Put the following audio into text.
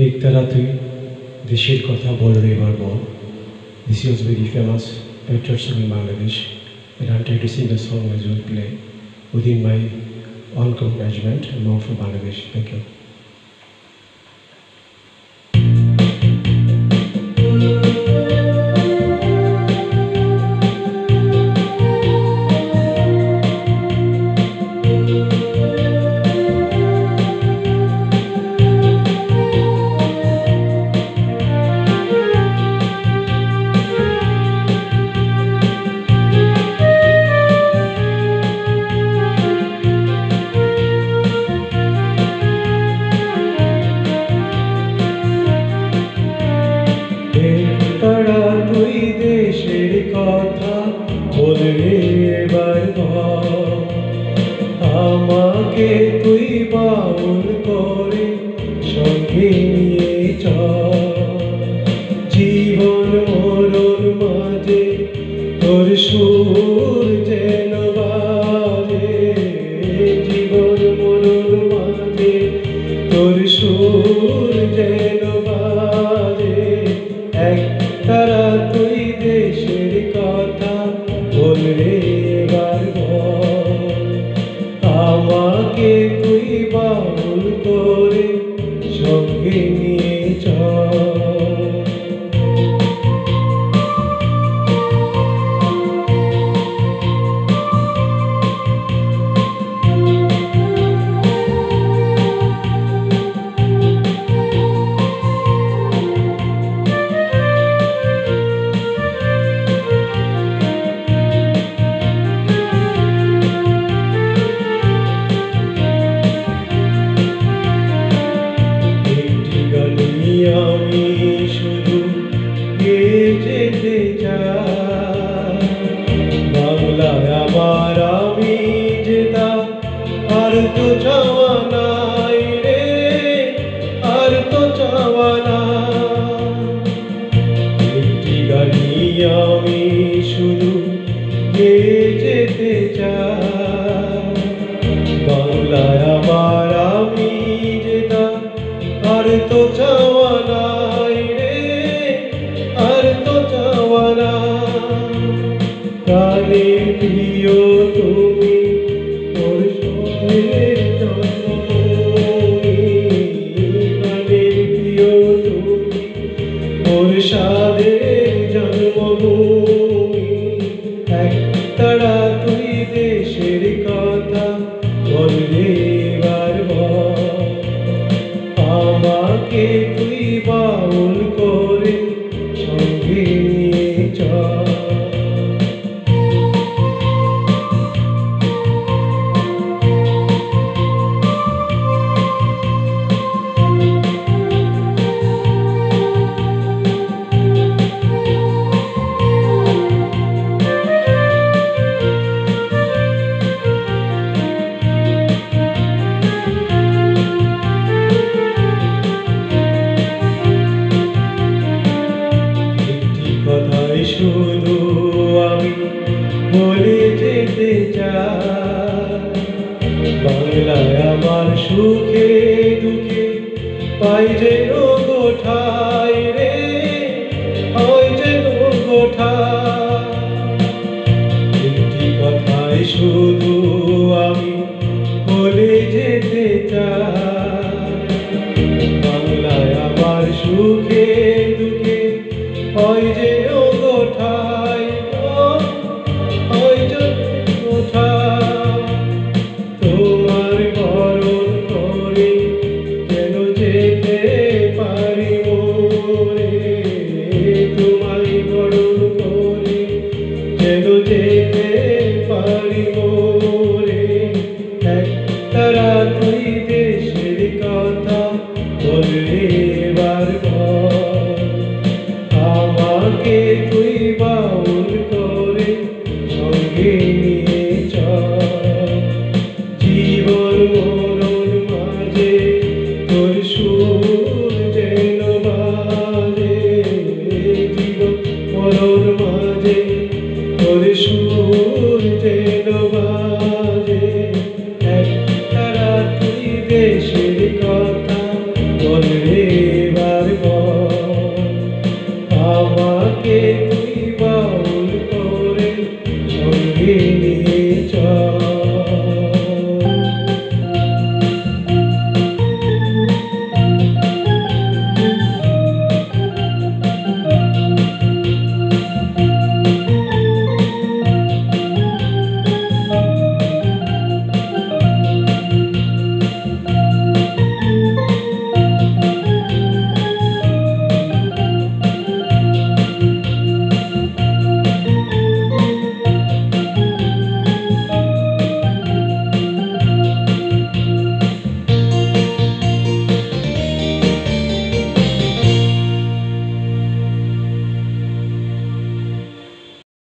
একতারা তুই দেশের কথা বল রে এবার বল patriot song in Bangladesh and I'm trying to sing the song as well play within my on-call management and known for Bangladesh. Thank you. আমাকে তুই বাউল করে সঙ্গে নিয়ে চল। জীবন মরণ মাঝে তোর সুর বাউল চাওয়া নাই আর তো চাওয়া আমি শুধু যেতে চাই। বললে সুখে দুঃখে পাই যেন গোঠাই রে হয় যেন গোঠাই কথাই শুধু আমি বলে যেতে চাই। বাংলায় আমার সুখে দুঃখে হয় যে Senhor.